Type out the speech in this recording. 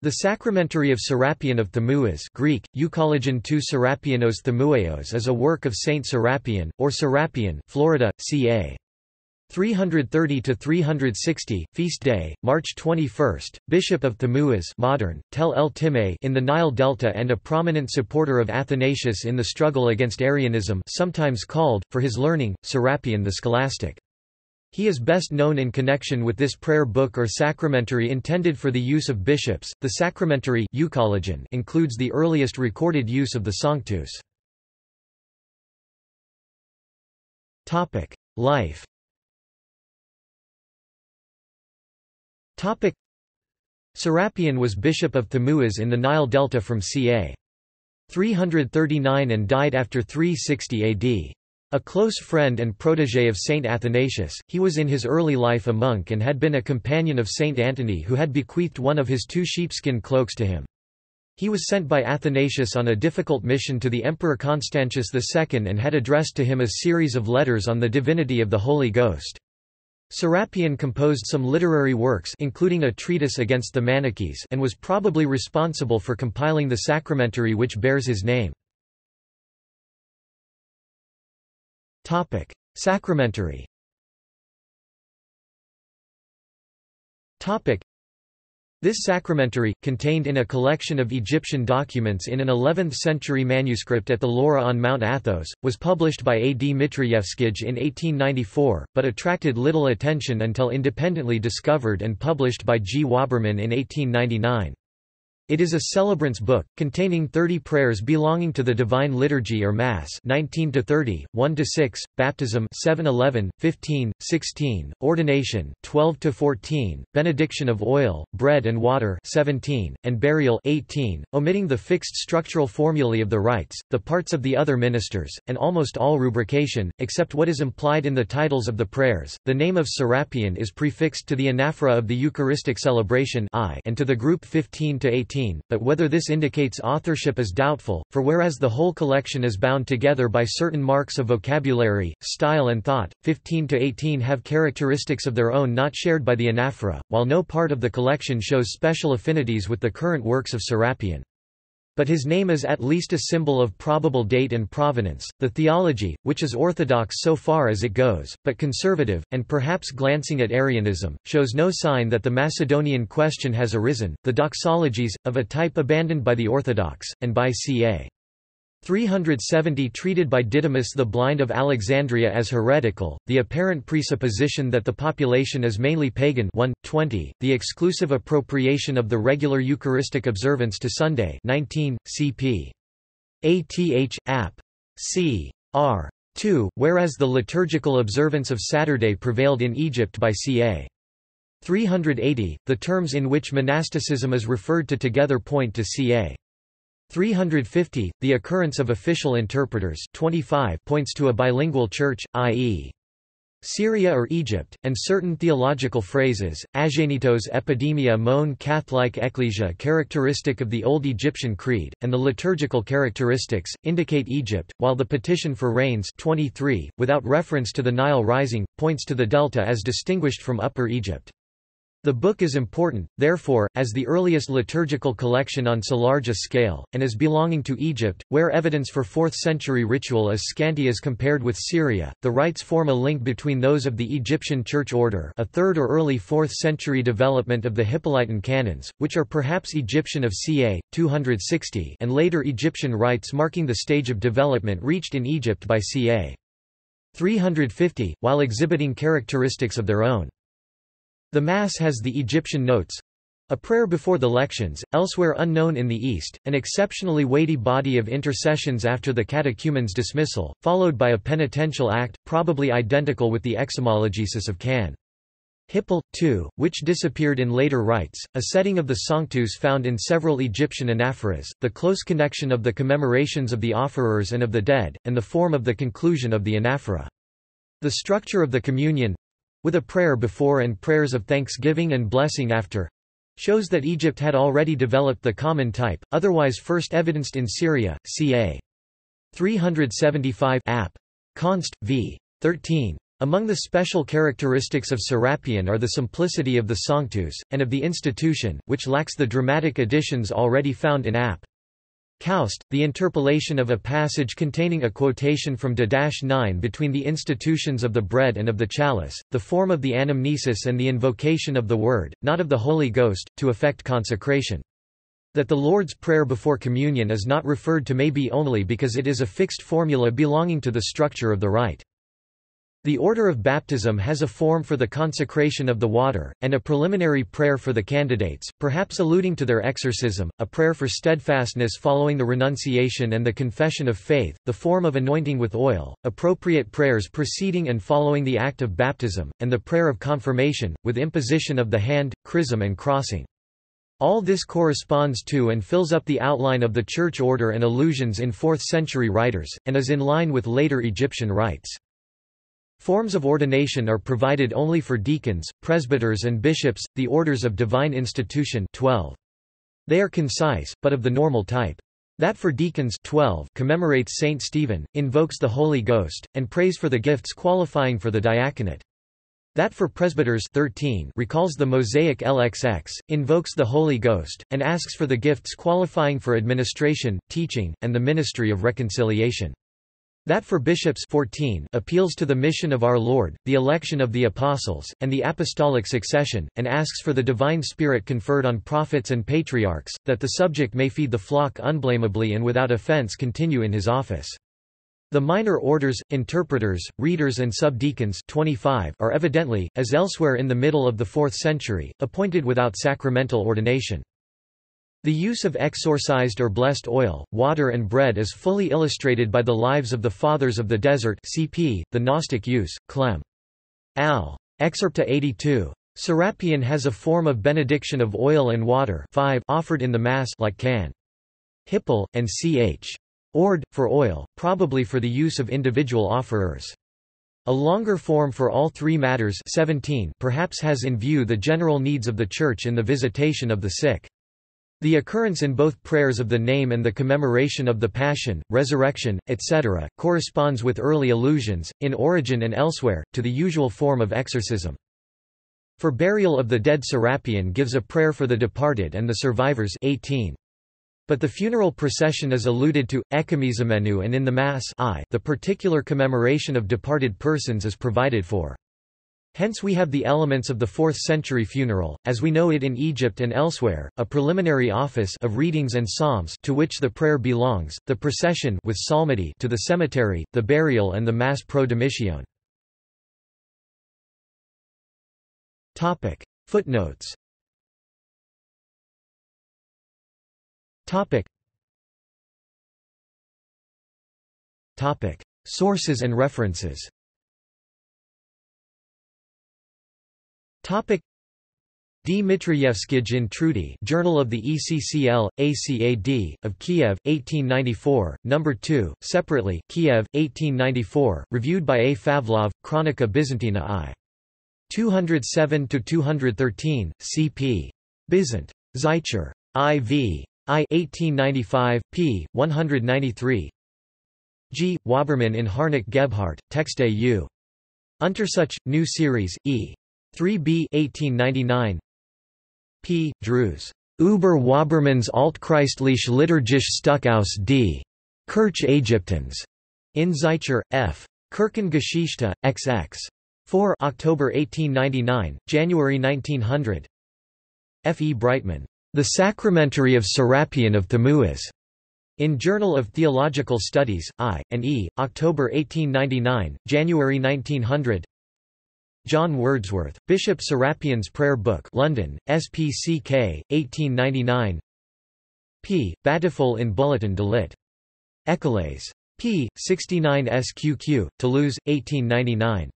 The Sacramentary of Serapion of Thmuis Greek, Euchologion tu Serapianos Thammueos is a work of Saint Serapion, or Sarapion, Florida, ca. 330–360, feast day, March 21, Bishop of Thmuis modern, Tell el-Timai in the Nile Delta and a prominent supporter of Athanasius in the struggle against Arianism sometimes called, for his learning, Serapion the Scholastic. He is best known in connection with this prayer book or sacramentary intended for the use of bishops. The sacramentary includes the earliest recorded use of the Sanctus. Life. Topic: Serapion was bishop of Thmuis in the Nile Delta from ca. 339 and died after 360 AD. A close friend and protégé of Saint Athanasius, he was in his early life a monk and had been a companion of Saint Antony who had bequeathed one of his two sheepskin cloaks to him. He was sent by Athanasius on a difficult mission to the Emperor Constantius II and had addressed to him a series of letters on the divinity of the Holy Ghost. Serapion composed some literary works including a treatise against the Manichees and was probably responsible for compiling the sacramentary which bears his name. Topic: Sacramentary. Topic: This sacramentary, contained in a collection of Egyptian documents in an 11th-century manuscript at the Laura on Mount Athos, was published by A. D. Mitrayevskij in 1894, but attracted little attention until independently discovered and published by G. Wobbermin in 1899. It is a celebrant's book, containing 30 prayers belonging to the Divine Liturgy or Mass 19 to 30, 1 to 6, Baptism 7 11, 15, 16, Ordination 12 to 14, Benediction of Oil, Bread and Water 17, and Burial 18, omitting the fixed structural formulae of the rites, the parts of the other ministers, and almost all rubrication, except what is implied in the titles of the prayers. The name of Serapion is prefixed to the anaphora of the Eucharistic celebration I and to the group 15 to 18 but whether this indicates authorship is doubtful, for whereas the whole collection is bound together by certain marks of vocabulary, style and thought, 15 to 18 have characteristics of their own not shared by the anaphora, while no part of the collection shows special affinities with the current works of Serapion but his name is at least a symbol of probable date and provenance. The theology, which is orthodox so far as it goes, but conservative, and perhaps glancing at Arianism, shows no sign that the Macedonian question has arisen. The doxologies, of a type abandoned by the Orthodox, and by ca. 370 treated by Didymus the Blind of Alexandria as heretical, the apparent presupposition that the population is mainly pagan 1, 20, the exclusive appropriation of the regular Eucharistic observance to Sunday 19, cp. ATH, App. C. R. 2, whereas the liturgical observance of Saturday prevailed in Egypt by ca. 380, the terms in which monasticism is referred to together point to ca. 350, the occurrence of official interpreters 25 points to a bilingual church, i.e. Syria or Egypt, and certain theological phrases, agenitos epidemia mon Catholic ecclesia characteristic of the Old Egyptian Creed, and the liturgical characteristics, indicate Egypt, while the petition for rains 23, without reference to the Nile rising, points to the delta as distinguished from Upper Egypt. The book is important, therefore, as the earliest liturgical collection on so large a scale, and as belonging to Egypt, where evidence for 4th-century ritual is scanty as compared with Syria. The rites form a link between those of the Egyptian church order, a 3rd or early 4th-century development of the Hippolytan canons, which are perhaps Egyptian of ca. 260, and later Egyptian rites marking the stage of development reached in Egypt by ca. 350, while exhibiting characteristics of their own. The Mass has the Egyptian notes, a prayer before the lections, elsewhere unknown in the East, an exceptionally weighty body of intercessions after the catechumen's dismissal, followed by a penitential act, probably identical with the exomologesis of Can. Hippel, too, which disappeared in later rites, a setting of the Sanctus found in several Egyptian anaphoras, the close connection of the commemorations of the offerers and of the dead, and the form of the conclusion of the anaphora. The structure of the communion, with a prayer before and prayers of thanksgiving and blessing after shows that Egypt had already developed the common type, otherwise first evidenced in Syria, ca. 375 App. Const. v. 13. Among the special characteristics of Serapion are the simplicity of the Sanctus, and of the institution, which lacks the dramatic additions already found in App. Kaust, the interpolation of a passage containing a quotation from D-9 between the institutions of the bread and of the chalice, the form of the anamnesis and the invocation of the Word, not of the Holy Ghost, to effect consecration. That the Lord's Prayer before communion is not referred to may be only because it is a fixed formula belonging to the structure of the rite. The order of baptism has a form for the consecration of the water, and a preliminary prayer for the candidates, perhaps alluding to their exorcism, a prayer for steadfastness following the renunciation and the confession of faith, the form of anointing with oil, appropriate prayers preceding and following the act of baptism, and the prayer of confirmation, with imposition of the hand, chrism and crossing. All this corresponds to and fills up the outline of the church order and allusions in 4th century writers, and is in line with later Egyptian rites. Forms of ordination are provided only for deacons, presbyters and bishops, the orders of divine institution 12. They are concise, but of the normal type. That for deacons 12 commemorates Saint Stephen, invokes the Holy Ghost, and prays for the gifts qualifying for the diaconate. That for presbyters 13 recalls the Mosaic LXX, invokes the Holy Ghost, and asks for the gifts qualifying for administration, teaching, and the ministry of reconciliation. That for bishops 14 appeals to the mission of our Lord, the election of the apostles, and the apostolic succession, and asks for the divine spirit conferred on prophets and patriarchs, that the subject may feed the flock unblameably and without offense continue in his office. The minor orders, interpreters, readers and subdeacons 25 are evidently, as elsewhere in the middle of the 4th century, appointed without sacramental ordination. The use of exorcised or blessed oil, water and bread is fully illustrated by the lives of the Fathers of the Desert cp. the Gnostic use, Clem. Al. Excerpta 82. Serapion has a form of benediction of oil and water 5 offered in the Mass like can. Hippel, and ch. Ord, for oil, probably for the use of individual offerers. A longer form for all three matters 17 perhaps has in view the general needs of the Church in the visitation of the sick. The occurrence in both prayers of the name and the commemoration of the Passion, Resurrection, etc., corresponds with early allusions, in Origen and elsewhere, to the usual form of exorcism. For burial of the dead Serapion gives a prayer for the departed and the survivors 18. But the funeral procession is alluded to, ekemizomenu and in the Mass I, the particular commemoration of departed persons is provided for. Hence we have the elements of the 4th century funeral, as we know it in Egypt and elsewhere, a preliminary office of readings and psalms to which the prayer belongs, the procession with psalmody to the cemetery, the burial and the Mass pro Domitione. Footnotes. Sources and references Topic Dmitriyevskij in Trudy Journal of the ECCL, ACAD, of Kiev, 1894, No. 2, separately, Kiev, 1894, reviewed by A. Favlov, Chronica Byzantina I. 207–213, cp. Byzant. Zeicher. IV. I 1895, p. 193 G. Wobbermin in Harnack Gebhardt, Texte U. Untersuch, New Series, E. 3b 1899 P. Drews. Über Wobbermins Altchristliche liturgische Stück aus D. Kirche Ägyptens. In Zeicher, F. Kirchengeschichte, XX. 4 October 1899, January 1900 F. E. Brightman. The Sacramentary of Serapion of Thmuis. In Journal of Theological Studies, I, and E, October 1899, January 1900 John Wordsworth, Bishop Serapion's Prayer Book London, SPCK, 1899 P. Batiffol in Bulletin de lit. Écolaise. p. 69 SQQ, Toulouse, 1899